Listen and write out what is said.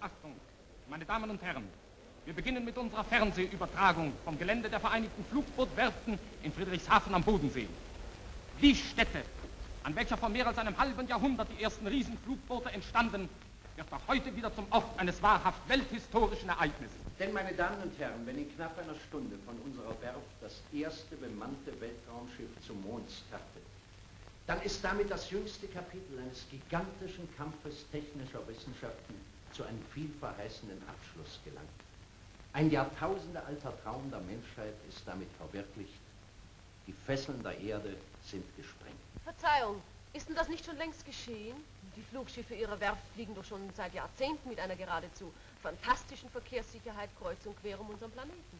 Achtung. Meine Damen und Herren, wir beginnen mit unserer Fernsehübertragung vom Gelände der Vereinigten Flugbootwerften in Friedrichshafen am Bodensee. Die Stätte, an welcher vor mehr als einem halben Jahrhundert die ersten Riesenflugboote entstanden, wird auch heute wieder zum Ort eines wahrhaft welthistorischen Ereignisses. Denn, meine Damen und Herren, wenn in knapp einer Stunde von unserer Werft das erste bemannte Weltraumschiff zum Mond startet, dann ist damit das jüngste Kapitel eines gigantischen Kampfes technischer Wissenschaften zu einem vielverheißenden Abschluss gelangt. Ein jahrtausendealter Traum der Menschheit ist damit verwirklicht. Die Fesseln der Erde sind gesprengt. Verzeihung, ist denn das nicht schon längst geschehen? Die Flugschiffe Ihrer Werft fliegen doch schon seit Jahrzehnten mit einer geradezu fantastischen Verkehrssicherheit kreuz und quer um unseren Planeten.